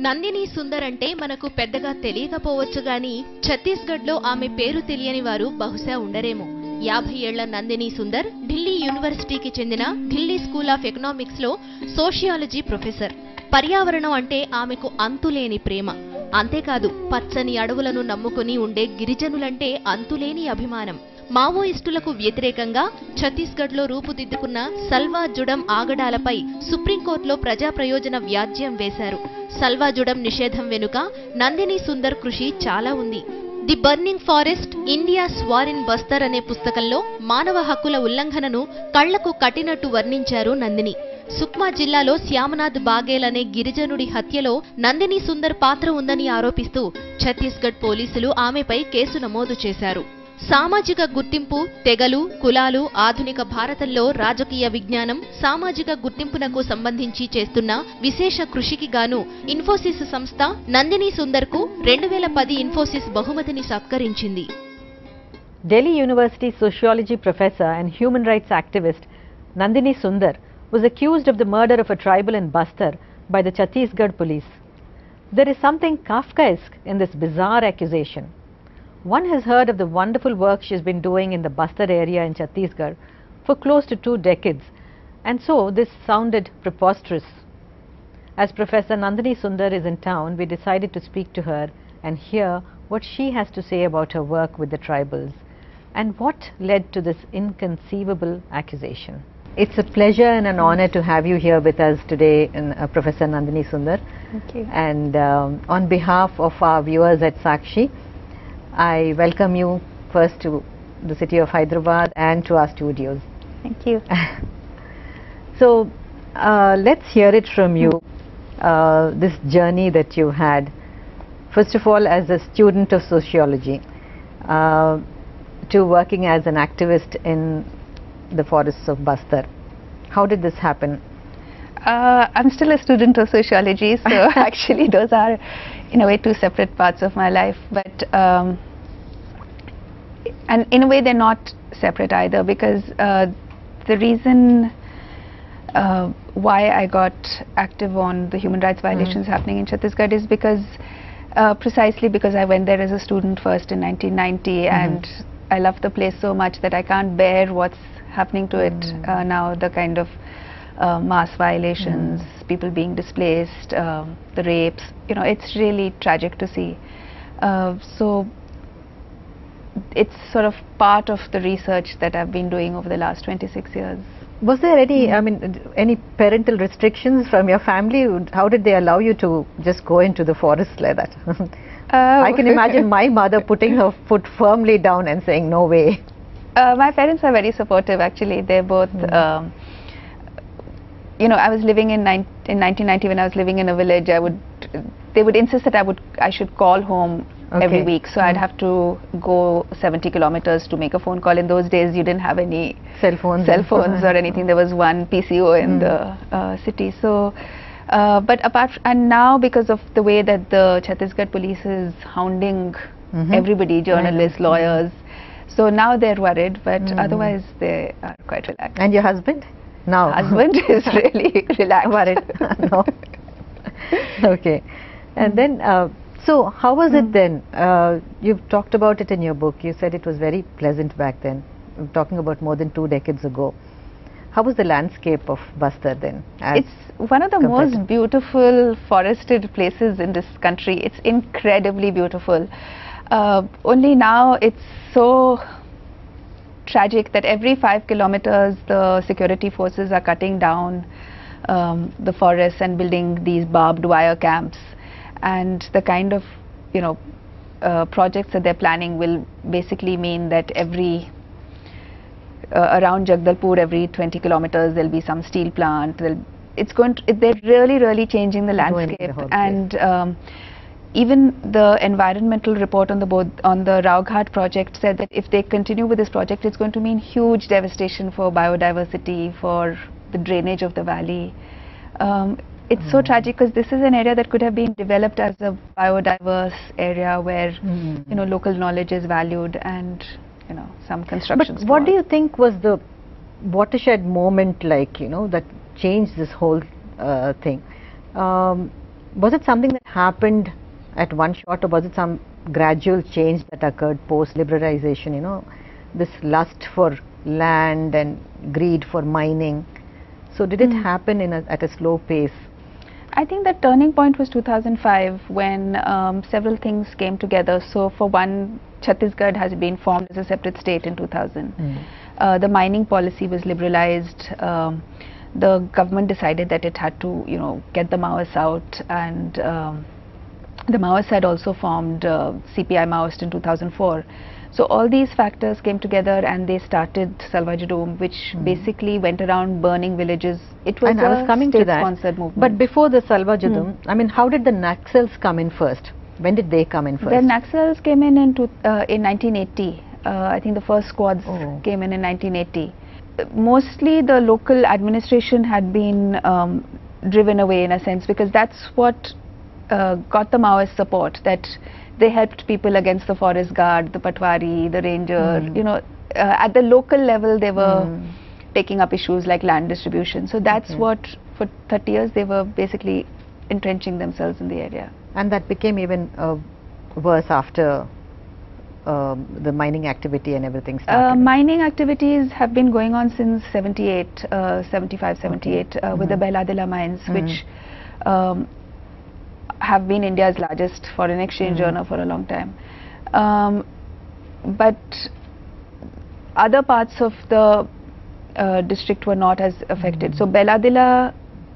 నందిని సుందర్ అంటే మనకు పెద్దగా తెలియకపోవచ్చు గాని ఛత్తీస్గఢ్లో ఆమె పేరు తెలియని వారు బహుశా ఉండరేమో. యాభై ఏళ్ళ నందిని సుందర్ ఢిల్లీ యూనివర్సిటీకి చెందిన ఢిల్లీ స్కూల్ ఆఫ్ ఎకనామిక్స్లో సోషియాలజీ ప్రొఫెసర్. పర్యావరణం అంటే ఆమెకు అంతులేని ప్రేమ. అంతేకాదు పచ్చని అడవులను నమ్ముకుని ఉండే గిరిజనులంటే అంతులేని అభిమానం. మావోయిస్టులకు వ్యతిరేకంగా ఛత్తీస్గఢ్లో రూపుదిద్దుకున్న సల్వా జుడం ఆగడాలపై సుప్రీంకోర్టులో ప్రజా ప్రయోజన వ్యాజ్యం వేశారు. సల్వా జుడం నిషేధం వెనుక నందిని సుందర్ కృషి చాలా ఉంది. ది బర్నింగ్ ఫారెస్ట్ ఇండియా స్వారిన్ బస్తర్ అనే పుస్తకంలో మానవ హక్కుల ఉల్లంఘనను కళ్ళకు కట్టినట్టు వర్ణించారు నందిని. సుక్మా జిల్లాలో శ్యామనాథ్ బాగేల్ అనే గిరిజనుడి హత్యలో నందిని సుందర్ పాత్ర ఉందని ఆరోపిస్తూ ఛత్తీస్గఢ్ పోలీసులు ఆమెపై కేసు నమోదు చేశారు. సామాజిక గుర్తింపు తెగలు కులాలు ఆధునిక భారతంలో రాజకీయ విజ్ఞానం సామాజిక గుర్తింపునకు సంబంధించి చేస్తున్న విశేష కృషికి గాను ఇన్ఫోసిస్ సంస్థ నందిని సుందర్కు రెండు వేల పది ఇన్ఫోసిస్ బహుమతిని సత్కరించింది. Delhi university sociology professor and human rights activist Nandini Sundar was accused of the murder of a tribal in Bastar by the Chhattisgarh police there is something Kafkaesque in this bizarre accusation One has heard of the wonderful work she has been doing in the Bastar area in Chhattisgarh for close to two decades, and so this sounded preposterous. As Professor Nandini Sundar is in town, we decided to speak to her and hear what she has to say about her work with the tribals and what led to this inconceivable accusation. It's a pleasure and an honor to have you here with us today, in, uh, Professor Nandini Sundar. Thank you. And um, on behalf of our viewers at Sakshi, I welcome you first to the city of Hyderabad and to our studios. Thank you. So uh, let's hear it from you, uh, this journey that you had. First of all, as a student of sociology, uh, to working as an activist in the forests of Bastar. How did this happen? Uh, I'm still a student of sociology, so actually those are, in a way, two separate parts of my life. But um, and in a way, they're not separate either because uh, the reason uh, why I got active on the human rights violations happening in Chhattisgarh is because uh, precisely because I went there as a student first in 1990 and I love the place so much that I can't bear what's happening to it uh, now, the kind of uh, mass violations, people being displaced, um, the rapes, you know, it's really tragic to see. Uh, so it's sort of part of the research that I've been doing over the last 26 years. Was there any, I mean, any parental restrictions from your family? How did they allow you to just go into the forest like that? I can imagine my mother putting her foot firmly down and saying, no way. Uh, my parents are very supportive actually. They're both, um, you know, I was living in, in 1990 when I was living in a village. I would, they would insist that I would, I should call home every week. So I'd have to go 70 kilometers to make a phone call. In those days, you didn't have any Cell phones. cell phones or anything. There was one PCO in the uh, city. So, uh, but apart and now because of the way that the Chhattisgarh police is hounding Mhm. everybody, journalists, know. lawyers. So now they're worried, but Mm. otherwise they are quite relaxed. And your husband? Now. Husband is really relaxed. Worried? no. okay. And then, uh, so how was it then? Uh, you've talked about it in your book. You said it was very pleasant back then. I'm talking about more than two decades ago. How was the landscape of Bastar then? It's one of the to- most beautiful forested places in this country. It's incredibly beautiful. Uh, only now it's so tragic that every five kilometers the security forces are cutting down um, the forests and building these barbed wire camps. And the kind of, you know, uh, projects that they're planning will basically mean that every uh, around Jagdalpur every 20 kilometers there'll be some steel plant. It's going to, they're really, really changing the Ruining the landscape. and um, even the environmental report on the both on the Rowghat project said that if they continue with this project, it's going to mean huge devastation for biodiversity, for the drainage of the valley. Um, it's so tragic because this is an area that could have been developed as a biodiverse area where Mm. you know local knowledge is valued and you know some construction. But what go do you think was the watershed moment like, you know, that changed this whole uh, thing? Um, Was it something that happened at one shot, or was it some gradual change that occurred post liberalization? You know, this lust for land and greed for mining. So, did it Mm. happen in a, at a slow pace? I think the turning point was 2005 when um, several things came together. So, for one, Chhattisgarh has been formed as a separate state in 2000. Uh, the mining policy was liberalized. Um, the government decided that it had to, you know, get the Maoists out, and um, the Maoists had also formed uh, CPI Maoist in 2004. So all these factors came together, and they started Salwa Judum, which basically went around burning villages. It was and a I was coming to that. state-sponsored movement. But before the Salwa Judum, I mean, how did the Naxals come in first? When did they come in first? The Naxals came in in, two, uh, in 1980. Uh, I think the first squads Oh. came in in 1980. Uh, Mostly the local administration had been um, driven away in a sense because that's what uh, got the Maoist support that they helped people against the forest guard, the Patwari, the ranger. Mm. You know, uh, at the local level they were Mm. taking up issues like land distribution. So that's Okay. what for 30 years they were basically entrenching themselves in the area. and that became even uh, worse after um, the mining activity and everything Uh, started. mining activities have been going on since 78, uh, 75, 78 uh, with the Mhm. Bailadila mines, Mhm. which um, have been India's largest foreign exchange Mhm. earner for a long time. Um, but other parts of the uh, district were not as affected. So Bailadila,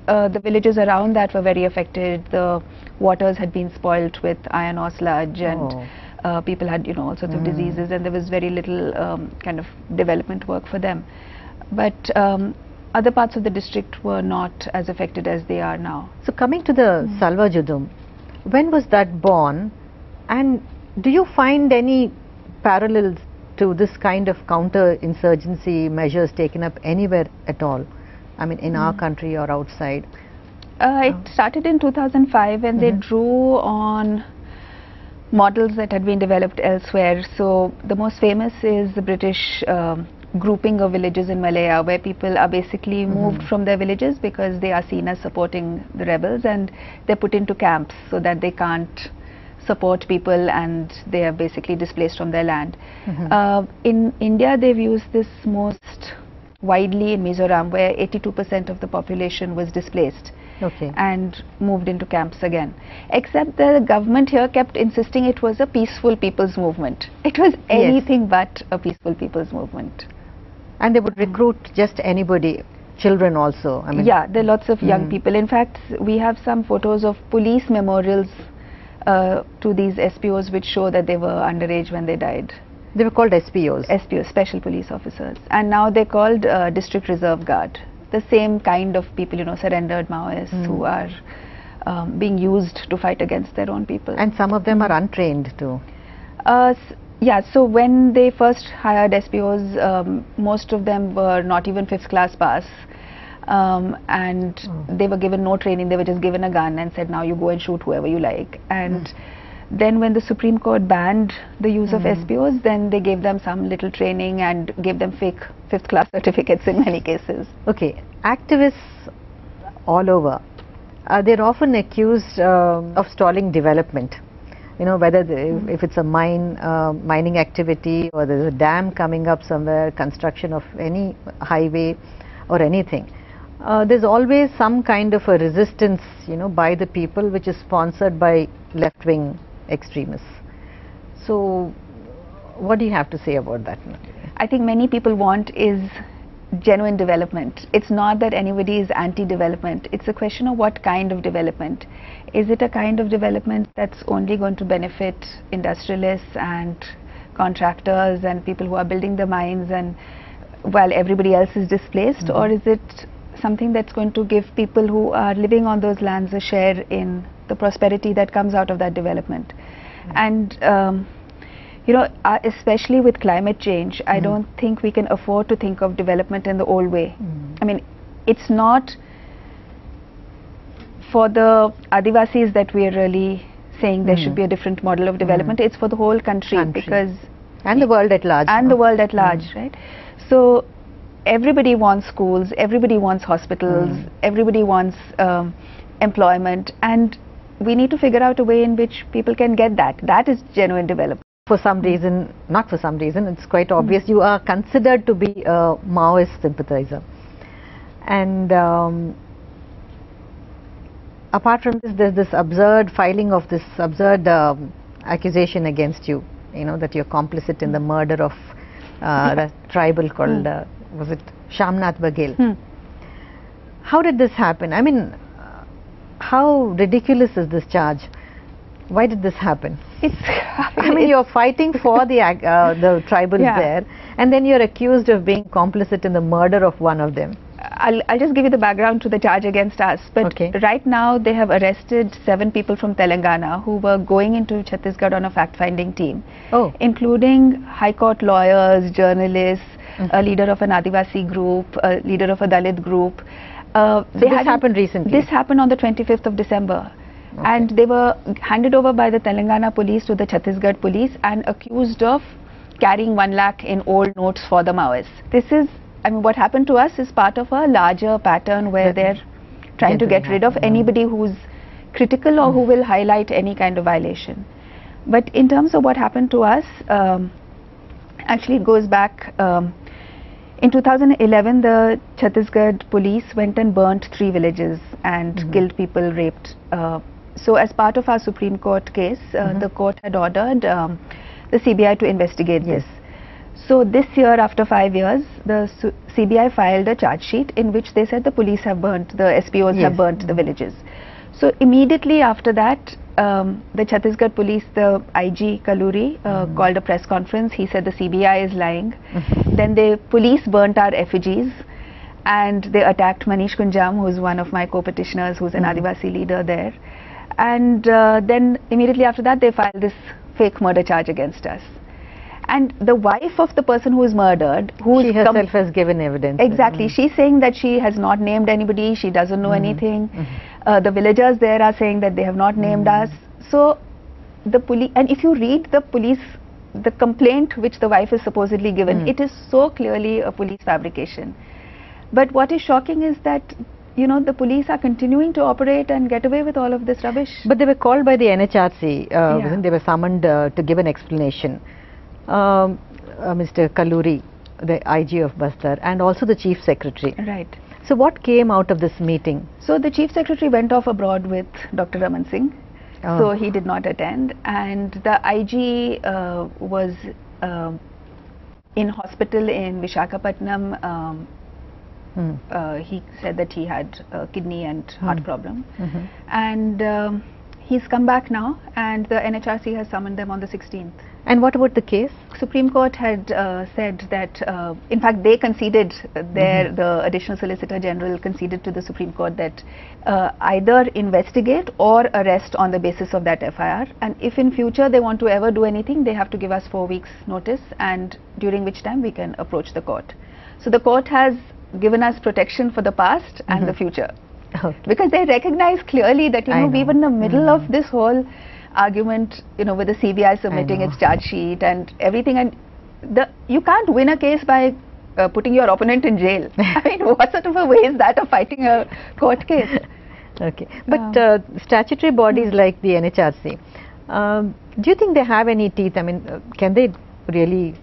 uh, the villages around that were very affected. The waters had been spoilt with iron ore sludge and Oh. uh, people had you know all sorts of Mm. diseases and there was very little um, kind of development work for them but um, other parts of the district were not as affected as they are now So coming to the Hmm. Salwa Judum, when was that born and do you find any parallels to this kind of counter-insurgency measures taken up anywhere at all? I mean in our Hmm. country or outside? uh, it started in 2005 and they Mhm. drew on models that had been developed elsewhere so the most famous is the british um, grouping of villages in malaya where people are basically moved Mhm. from their villages because they are seen as supporting the rebels and they're put into camps so that they can't support people and they are basically displaced from their land. Mhm. Uh, in India, they've used this most widely in Mizoram, where 82% of the population was displaced Okay. and moved into camps again. Except the government here kept insisting it was a peaceful people's movement. It was anything but a peaceful people's movement. And they would recruit just anybody, children also. I mean, yeah, there are lots of young Mm. people. In fact, we have some photos of police memorials uh, to these SPOs which show that they were underage when they died. they were called SPOs. SPOs, Special Police Officers. And now they're called uh, District Reserve Guard. The same kind of people, you know, surrendered Maoists Mm. who are um, being used to fight against their own people. and some of them are untrained too. Uh, yeah, so when they first hired SPOs, um, most of them were not even fifth class pass. Um, and Mm. they were given no training, they were just given a gun and said, now you go and shoot whoever you like. And then when the Supreme Court banned the use of Mm. SPOs, then they gave them some little training and gave them fake fifth class certificates in many cases. Okay, activists all over, uh, they're often accused um, of stalling development. You know, whether the, if, it's a mine, uh, mining activity or there's a dam coming up somewhere, construction of any highway or anything. Uh, there's always some kind of a resistance, you know, by the people which is sponsored by left-wing extremists. So, what do you have to say about that? I think many people want is genuine development. It's not that anybody is anti-development. It's a question of what kind of development. Is it a kind of development that's only going to benefit industrialists and contractors and people who are building the mines and while everybody else is displaced or is it something that's going to give people who are living on those lands a share in the prosperity that comes out of that development and um, you know uh, especially with climate change i Mhm. don't think we can afford to think of development in the old way Mm. i mean it's not for the adivasis that we are really saying there should Mm. be a different model of development it's for the whole country, Country. because And the world at large. and the world at Mm. large right so everybody wants schools everybody wants hospitals Mm. everybody wants um, employment and we need to figure out a way in which people can get that. That is genuine development. For some reason, not for some reason, it's quite obvious you are considered to be a Maoist sympathizer. And um, apart from this, there's this absurd filing of this absurd um, accusation against you, you know, that you're complicit in the murder of uh, the tribal called, uh, was it Shamnath Baghel? Hmm. How did this happen? I mean, how ridiculous is this charge? Why did this happen? It's, I mean, you're fighting for the uh, the tribals Yeah. there, and then you're accused of being complicit in the murder of one of them. I'll, I'll just give you the background to the charge against us. But Okay. right now, they have arrested seven people from Telangana who were going into Chhattisgarh on a fact-finding team, Oh, including High Court lawyers, journalists, Mhm. a leader of an Adivasi group, a leader of a Dalit group. Uh, So this happened recently? This happened on the 25th of December. Okay. And they were handed over by the Telangana police to the Chhattisgarh police and accused of carrying one lakh in old notes for the Maoists. This is, I mean, what happened to us is part of a larger pattern where they're trying to get rid of happen, mm. anybody who's critical or who will highlight any kind of violation. But in terms of what happened to us, um, actually it goes back. Um, in 2011, the Chhattisgarh police went and burnt three villages and Mhm. killed people, raped. Uh, so, as part of our Supreme Court case, uh, Mhm. the court had ordered um, the CBI to investigate Yes. this. So, this year, after five years, the CBI filed a charge sheet in which they said the police have burnt, the SPOs Yes. have burnt the villages. So, immediately after that, um, the Chhattisgarh police, the IG Kalluri, uh, Mhm. called a press conference. He said the CBI is lying. Mhm. Then the police burnt our effigies and they attacked Manish Kunjam, who's one of my co-petitioners, who's an Mhm. Adivasi leader there. And uh, then immediately after that, they filed this fake murder charge against us. And the wife of the person who is murdered, who she herself has given evidence. Exactly. Mm. She's saying that she has not named anybody, she doesn't know Mhm. anything. Mhm. Uh, the villagers there are saying that they have not named Mhm. us. So the police, and if you read the police, the complaint which the wife is supposedly given, Mm. it is so clearly a police fabrication. But what is shocking is that, you know, the police are continuing to operate and get away with all of this rubbish. But they were called by the NHRC. Uh, Yeah. They were summoned uh, to give an explanation. Um, uh, Mr. Kalluri, the IG of Bastar, and also the Chief Secretary. right. So, what came out of this meeting? So the chief secretary went off abroad with Dr. Raman Singh. Oh. So he did not attend, and the IG uh, was um in hospital in Vishakhapatnam. Um, Hmm. uh, he said that he had a kidney and heart Hmm. problem, Mhm. and um, he's come back now, and the NHRC has summoned them on the 16th. And what about the case? Supreme Court had uh, said that, uh, in fact, they conceded, uh, their, Mhm. the Additional Solicitor General conceded to the Supreme Court that uh, either investigate or arrest on the basis of that FIR. And if in future they want to ever do anything, they have to give us four weeks notice and during which time we can approach the court. So the court has given us protection for the past and the Mhm. future Okay. because they recognize clearly that you I know, we know. were in the middle Mm. of this whole argument you know with the CBI submitting its charge sheet and everything and the you can't win a case by uh, putting your opponent in jail i mean what sort of a way is that of fighting a court case Okay. But uh, statutory bodies like the NHRC, um, do you think they have any teeth? I mean, uh, can they really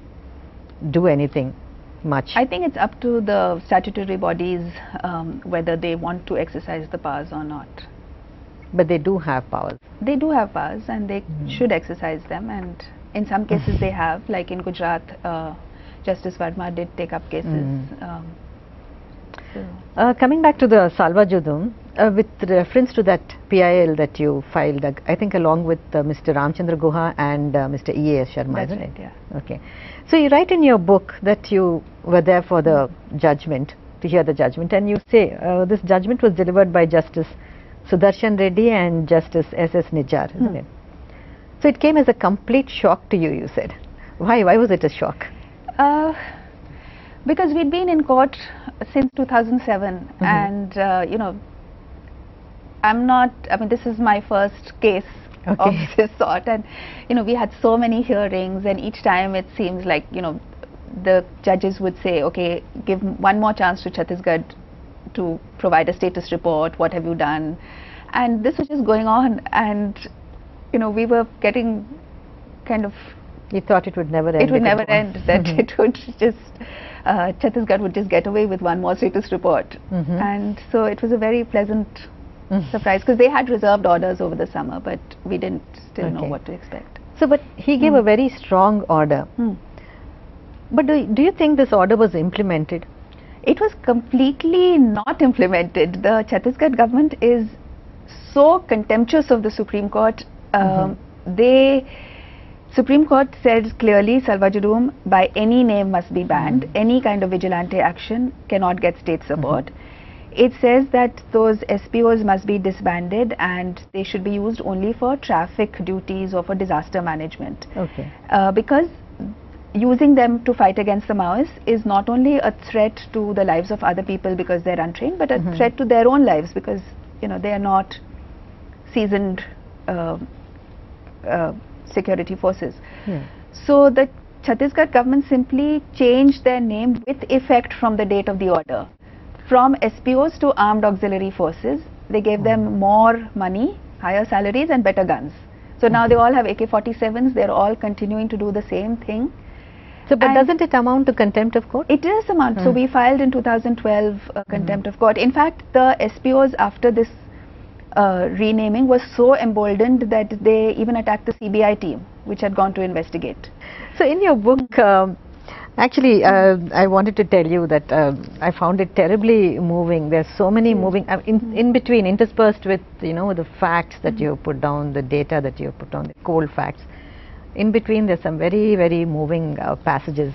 do anything much? i think it's up to the statutory bodies um, whether they want to exercise the powers or not but they do have powers. they do have powers and they Mhm. should exercise them and in some cases they have like in gujarat uh, justice verma did take up cases Mhm. um, so Uh, coming back to the Salva Judum, uh, with reference to that PIL that you filed, uh, I think along with uh, Mr. Ramchandra Guha and uh, Mr. E.A.S. Sarma, That's isn't right, it? yeah. Okay. So you write in your book that you were there for the judgment, to hear the judgment, and you say uh, this judgment was delivered by Justice Sudarshan Reddy and Justice S.S. Nijjar, isn't Hmm. it? So it came as a complete shock to you, you said. Why? Why was it a shock? Uh, because we'd been in court since 2007 Mhm. and uh, you know i'm not i mean this is my first case of Okay. this sort and you know we had so many hearings and each time it seems like you know the judges would say okay give one more chance to chhattisgarh to provide a status report what have you done and this was just going on and you know we were getting kind of You thought it would never end. it would never end that Mhm. it would just uh, Chhattisgarh would just get away with one more status report Mhm. and so it was a very pleasant Mm. surprise because they had reserved orders over the summer but we didn't still know what to expect So, but he gave a very strong order. Hmm. But do, do you think this order was implemented? It was completely not implemented. The Chhattisgarh government is so contemptuous of the Supreme Court. Um, They, Supreme Court says clearly Salwa Judum by any name must be banned. Any kind of vigilante action cannot get state support. It says that those SPOs must be disbanded and they should be used only for traffic duties or for disaster management Okay. uh, because using them to fight against the Maoists is not only a threat to the lives of other people because they're untrained, but a Mhm. threat to their own lives because you know they are not seasoned uh, uh, security forces. Yeah. So the Chhattisgarh government simply changed their name with effect from the date of the order. From SPOs to Armed Auxiliary Forces, they gave them more money, higher salaries and better guns. So now they all have AK-47s, they're all continuing to do the same thing. So, but And- doesn't it amount to contempt of court? It is amount. So Hmm. we filed in 2012 uh, contempt of court. In fact, the SPOs after this uh, renaming was so emboldened that they even attacked the CBI team, which had gone to investigate. So, in your book, um, actually, uh, I wanted to tell you that um I found it terribly moving. There's so many moving uh, in in between, interspersed with you know the facts that you have put down, the data that you have put down, the cold facts. In between, there's some very very moving uh, passages.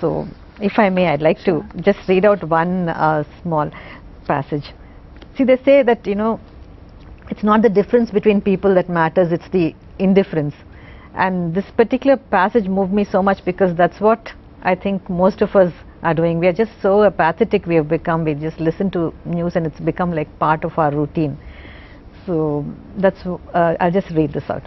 So, if I may, I'd like to just read out one uh, small passage. See, they say that you know it's not the difference between people that matters, it's the indifference. And this particular passage moved me so much because that's what I think most of us are doing. We are just so apathetic we have become. We just listen to news and it's become like part of our routine. So that's, uh, I'll just read this out.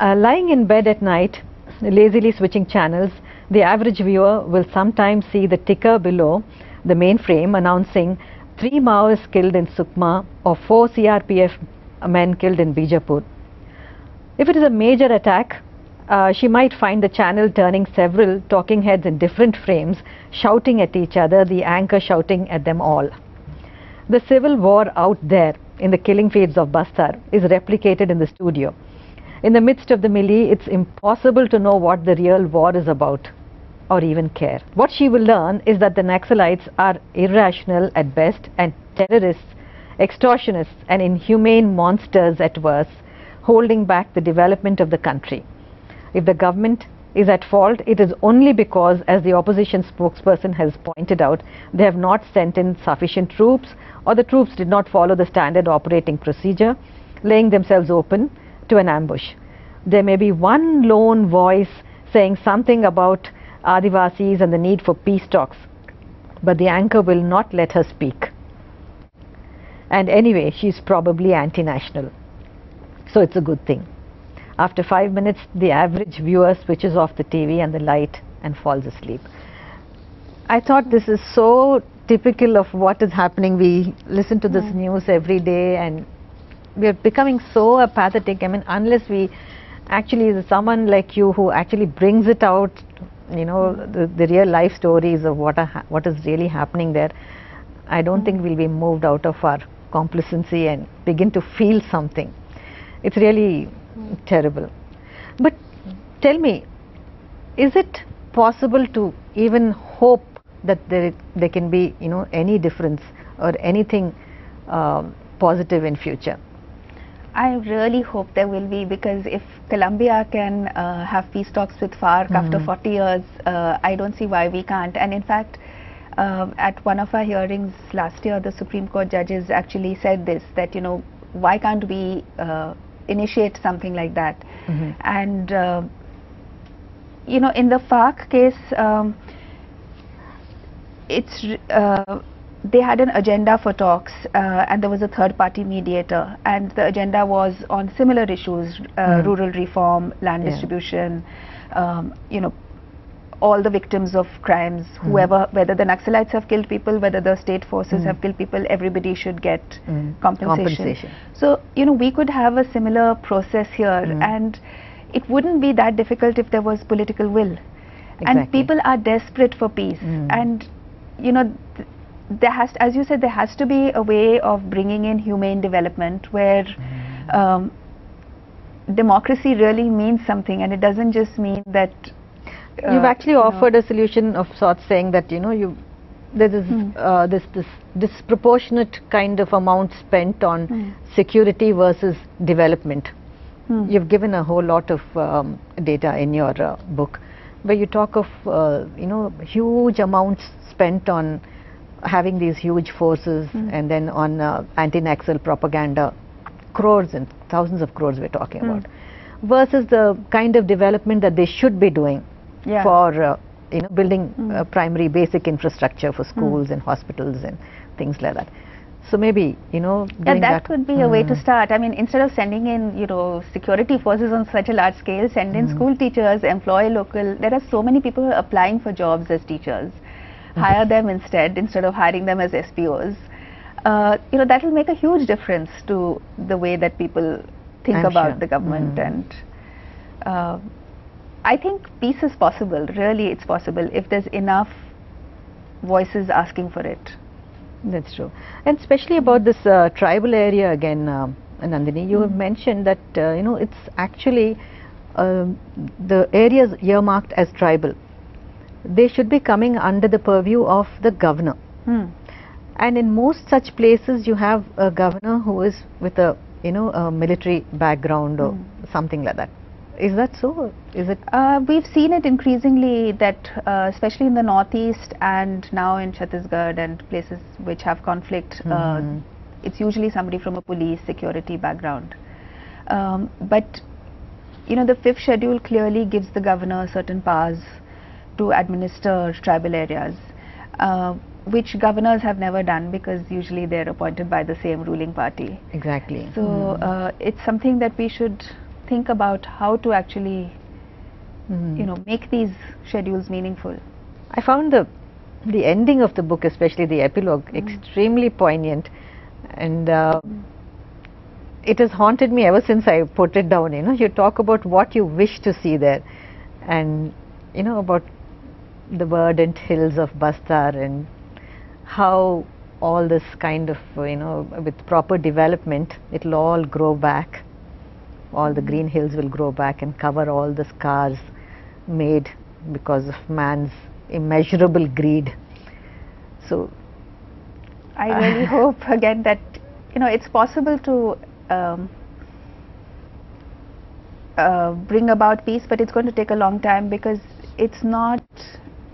Uh, lying in bed at night, lazily switching channels, the average viewer will sometimes see the ticker below the mainframe announcing three Maoists killed in Sukma or four CRPF men killed in Bijapur. If it is a major attack, uh, she might find the channel turning several talking heads in different frames, shouting at each other, the anchor shouting at them all. The civil war out there in the killing fields of Bastar is replicated in the studio. In the midst of the melee, it's impossible to know what the real war is about or even care. What she will learn is that the Naxalites are irrational at best and terrorists, extortionists, and inhumane monsters at worst, holding back the development of the country. If the government is at fault, it is only because, as the opposition spokesperson has pointed out, they have not sent in sufficient troops or the troops did not follow the standard operating procedure, laying themselves open to an ambush. There may be one lone voice saying something about Adivasis and the need for peace talks, but the anchor will not let her speak. And anyway, she's probably anti national. So it's a good thing. After five minutes, the average viewer switches off the TV and the light and falls asleep. I thought this is so typical of what is happening. We listen to this news every day and we are becoming so apathetic. I mean, unless we actually, someone like you who actually brings it out, you know, mm-hmm. the, the real life stories of what, are what is really happening there, I don't think mm-hmm. we'll be moved out of our complacency and begin to feel something. It's really terrible. But tell me, is it possible to even hope that there, there can be, you know, any difference or anything um, positive in future? I really hope there will be because if Colombia can uh, have peace talks with FARC after Mhm. 40 years, uh, I don't see why we can't. And in fact, uh, at one of our hearings last year, the Supreme Court judges actually said this that, you know, why can't we uh, initiate something like that? Mhm. And, uh, you know, in the FARC case, um, it's uh, they had an agenda for talks uh, and there was a third party mediator and the agenda was on similar issues uh, Mm. rural reform land Yeah. distribution um, you know all the victims of crimes, whoever, whether the Naxalites have killed people, whether the state forces have killed people, everybody should get Mm. compensation. Compensation. So, you know, we could have a similar process here Mm. and it wouldn't be that difficult if there was political will. Exactly. And people are desperate for peace. Mm. And, you know, th- there has, as you said, there has to be a way of bringing in humane development where um, democracy really means something and it doesn't just mean that. Uh, You've actually you know, offered a solution of sorts saying that, you know, you there is Hmm. uh, this, this disproportionate kind of amount spent on Hmm. security versus development. Hmm. You've given a whole lot of um, data in your uh, book where you talk of, uh, you know, huge amounts spent on having these huge forces and then on uh, anti-Naxal propaganda, crores and thousands of crores we're talking about, versus the kind of development that they should be doing Yeah. for uh, you know building Mm. uh, primary basic infrastructure for schools and hospitals and things like that. So maybe you know Yeah, doing that, could be a way to Mm. start. I mean, instead of sending in, you know, security forces on such a large scale, send in school teachers, employ local. There are so many people who are applying for jobs as teachers. Hire them instead, instead of hiring them as SPOs. Uh, you know, that will make a huge difference to the way that people think I'm about sure. the government. Mm. And uh, I think peace is possible. Really, it's possible if there's enough voices asking for it. That's true, and especially about this uh, tribal area again, um Nandini. You have mentioned that uh, you know it's actually um the areas earmarked as tribal. They should be coming under the purview of the governor. Hmm. And in most such places, you have a governor who is with a you know a military background or something like that. Is that so? Is it? Uh, we've seen it increasingly that, uh, especially in the northeast and now in Chhattisgarh and places which have conflict, uh, Mhm. it's usually somebody from a police security background. Um, but, you know, the fifth schedule clearly gives the governor certain powers to administer tribal areas, uh, which governors have never done because usually they're appointed by the same ruling party. Exactly. So uh, it's something that we should think about how to actually Mhm. you know make these schedules meaningful I found the the ending of the book, especially the epilogue, extremely poignant, and uh, it has haunted me ever since I put it down. You know, you talk about what you wish to see there, and you know about the verdant hills of Bastar and how all this kind of you know with proper development, it'll all grow back. All the green hills will grow back and cover all the scars made because of man's immeasurable greed. So, i really hope again that you know it's possible to um, uh, bring about peace but it's going to take a long time because it's not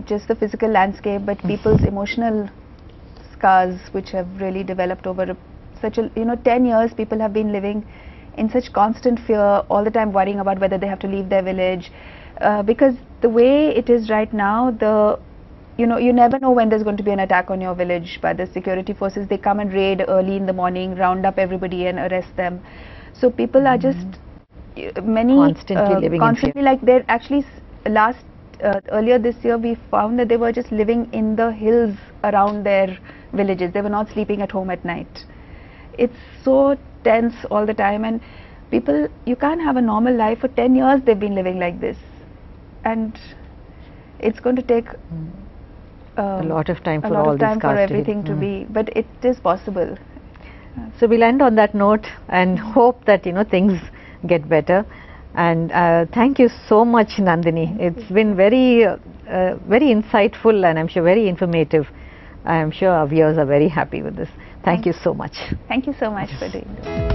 just the physical landscape but people's emotional scars which have really developed over a, such a you know 10 years people have been living in such constant fear all the time worrying about whether they have to leave their village. Uh, because the way it is right now the you know you never know when there's going to be an attack on your village by the security forces. They come and raid early in the morning round up everybody and arrest them. So people are just uh, many Constantly uh, living in constantly like they're actually last uh, earlier this year we found that they were just living in the hills around their villages. They were not sleeping at home at night. It's so tense all the time and people you can't have a normal life for 10 years they've been living like this and it's going to take a um, lot of time a for lot all of time for scars to everything to Mm. be but it is possible So we'll end on that note and hope that you know things get better. And uh, thank you so much, Nandini. It's been very, uh, uh, very insightful and I'm sure very informative. I am sure our viewers are very happy with this. Thank you so much. thank you so much for doing this